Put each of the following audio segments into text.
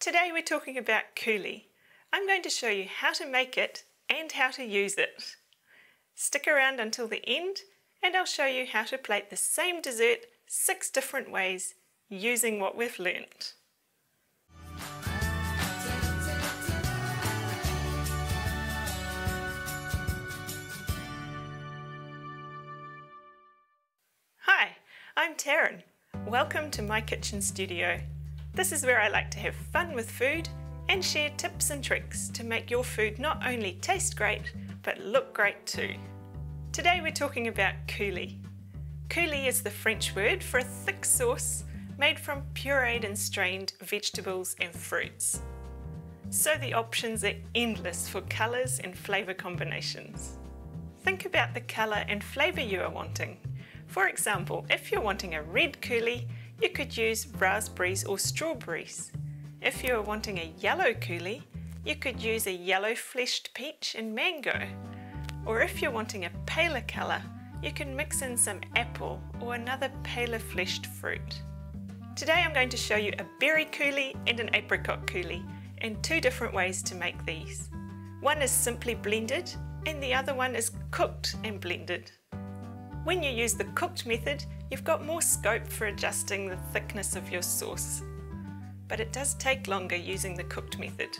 Today we're talking about coulis. I'm going to show you how to make it and how to use it. Stick around until the end and I'll show you how to plate the same dessert six different ways using what we've learnt. Hi, I'm Taryn. Welcome to my kitchen studio. This is where I like to have fun with food and share tips and tricks to make your food not only taste great, but look great too. Today we're talking about coulis. Coulis is the French word for a thick sauce made from pureed and strained vegetables and fruits. So the options are endless for colours and flavour combinations. Think about the colour and flavour you are wanting. For example, if you're wanting a red coulis, you could use raspberries or strawberries. If you are wanting a yellow coulis, you could use a yellow fleshed peach and mango. Or if you're wanting a paler colour, you can mix in some apple or another paler fleshed fruit. Today I'm going to show you a berry coulis and an apricot coulis and two different ways to make these. One is simply blended and the other one is cooked and blended. When you use the cooked method, you've got more scope for adjusting the thickness of your sauce. But it does take longer using the cooked method.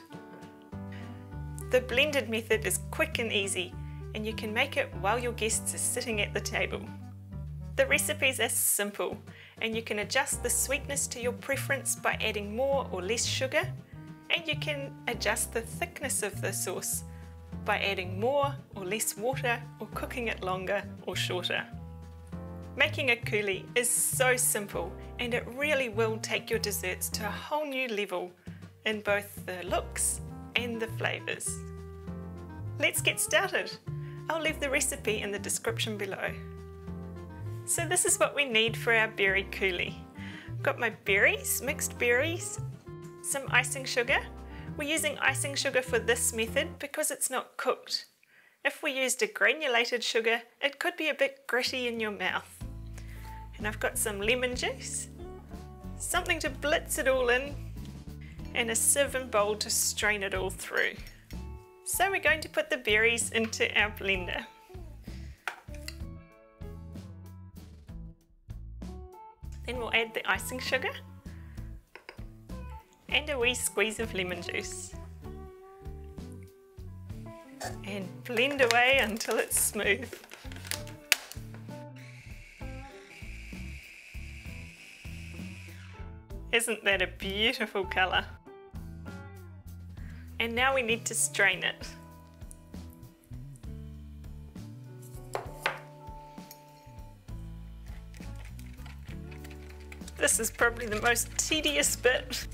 The blended method is quick and easy, and you can make it while your guests are sitting at the table. The recipes are simple, and you can adjust the sweetness to your preference by adding more or less sugar, and you can adjust the thickness of the sauce by adding more or less water or cooking it longer or shorter. Making a coulis is so simple and it really will take your desserts to a whole new level in both the looks and the flavours. Let's get started. I'll leave the recipe in the description below. So this is what we need for our berry coulis. I've got my berries, mixed berries, some icing sugar, we're using icing sugar for this method because it's not cooked. If we used a granulated sugar, it could be a bit gritty in your mouth. And I've got some lemon juice, something to blitz it all in, and a sieve and bowl to strain it all through. So we're going to put the berries into our blender. Then we'll add the icing sugar and a wee squeeze of lemon juice. And blend away until it's smooth. Isn't that a beautiful colour? And now we need to strain it. This is probably the most tedious bit.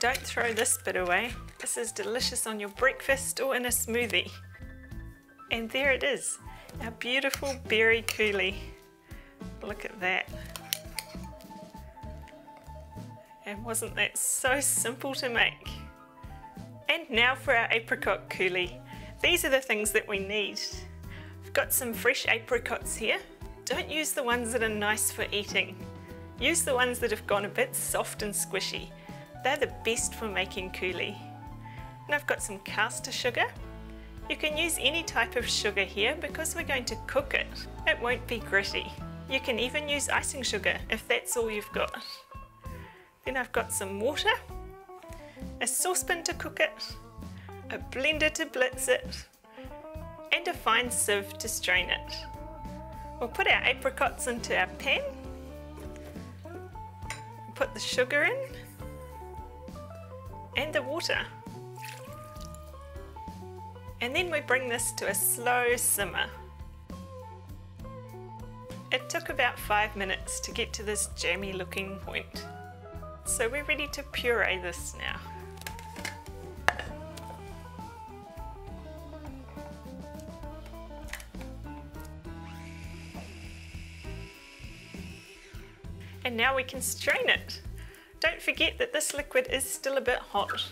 Don't throw this bit away. This is delicious on your breakfast or in a smoothie. And there it is, our beautiful berry coulis. Look at that. And wasn't that so simple to make? And now for our apricot coulis. These are the things that we need. I've got some fresh apricots here. Don't use the ones that are nice for eating. Use the ones that have gone a bit soft and squishy. They're the best for making coulis. And I've got some caster sugar. You can use any type of sugar here because we're going to cook it. It won't be gritty. You can even use icing sugar if that's all you've got. Then I've got some water, a saucepan to cook it, a blender to blitz it, and a fine sieve to strain it. We'll put our apricots into our pan, put the sugar in, and the water. And then we bring this to a slow simmer. It took about five minutes to get to this jammy looking point. So we're ready to puree this now. And now we can strain it. Don't forget that this liquid is still a bit hot.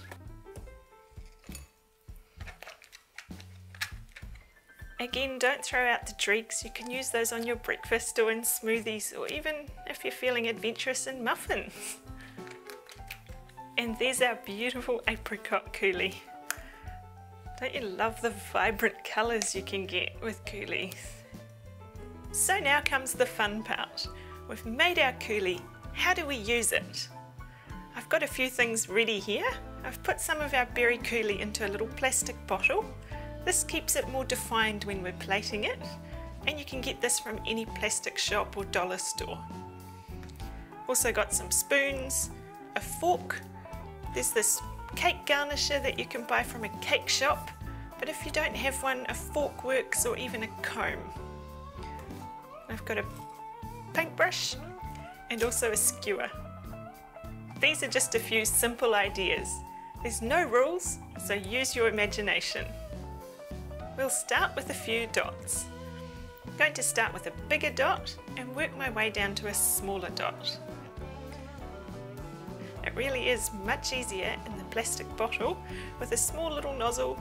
Again, don't throw out the dregs. You can use those on your breakfast or in smoothies or even if you're feeling adventurous in muffins. And there's our beautiful apricot coulis. Don't you love the vibrant colours you can get with coulis? So now comes the fun part. We've made our coulis. How do we use it? I've got a few things ready here. I've put some of our berry coulis into a little plastic bottle. This keeps it more defined when we're plating it and you can get this from any plastic shop or dollar store. Also got some spoons, a fork, there's this cake garnisher that you can buy from a cake shop but if you don't have one a fork works or even a comb. I've got a paintbrush and also a skewer. These are just a few simple ideas. There's no rules, so use your imagination. We'll start with a few dots. I'm going to start with a bigger dot and work my way down to a smaller dot. It really is much easier in the plastic bottle with a small little nozzle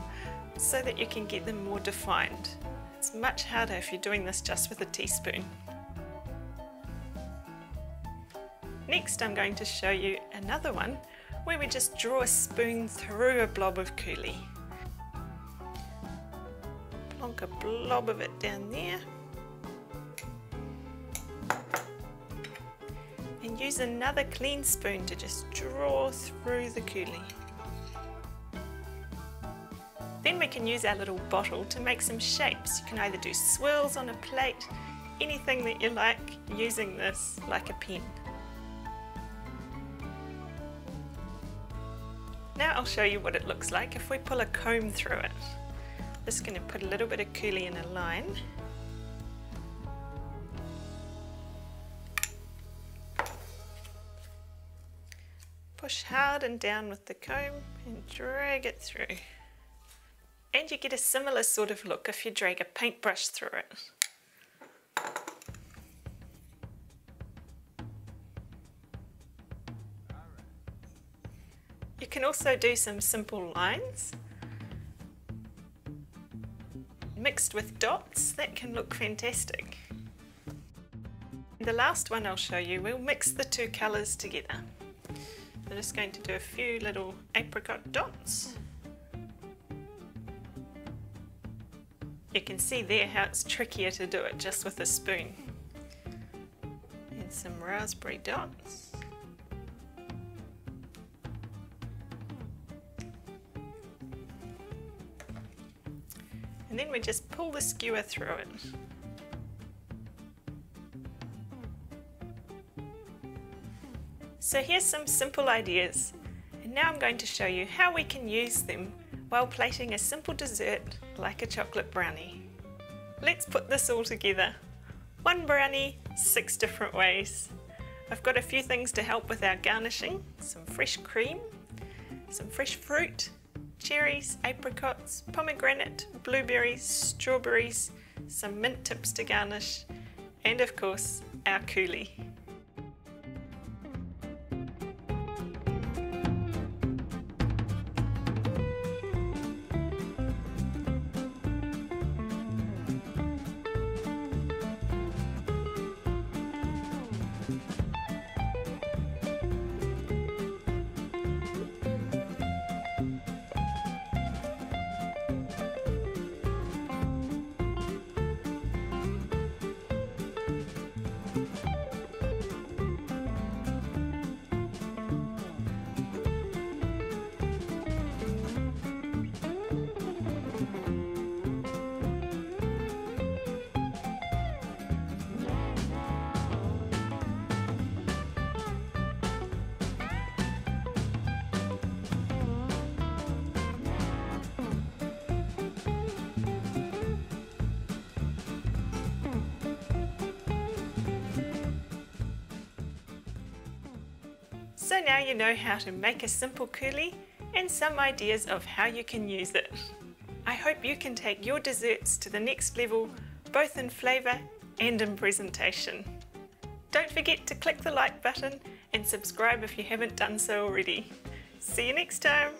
so that you can get them more defined. It's much harder if you're doing this just with a teaspoon. Next I'm going to show you another one where we just draw a spoon through a blob of coulis. A blob of it down there. And use another clean spoon to just draw through the coulis. Then we can use our little bottle to make some shapes. You can either do swirls on a plate, anything that you like using this like a pen. Now I'll show you what it looks like if we pull a comb through it. Just going to put a little bit of coulis in a line. Push hard and down with the comb and drag it through. And you get a similar sort of look if you drag a paintbrush through it. You can also do some simple lines mixed with dots, that can look fantastic. The last one I'll show you, we'll mix the two colours together. I'm just going to do a few little apricot dots. You can see there how it's trickier to do it just with a spoon. And some raspberry dots. And then we just pull the skewer through it. So here's some simple ideas and now I'm going to show you how we can use them while plating a simple dessert like a chocolate brownie. Let's put this all together. One brownie, six different ways. I've got a few things to help with our garnishing, some fresh cream, some fresh fruit, cherries, apricots, pomegranate, blueberries, strawberries, some mint tips to garnish, and of course, our coulis. So now you know how to make a simple coulis and some ideas of how you can use it. I hope you can take your desserts to the next level, both in flavour and in presentation. Don't forget to click the like button and subscribe if you haven't done so already. See you next time!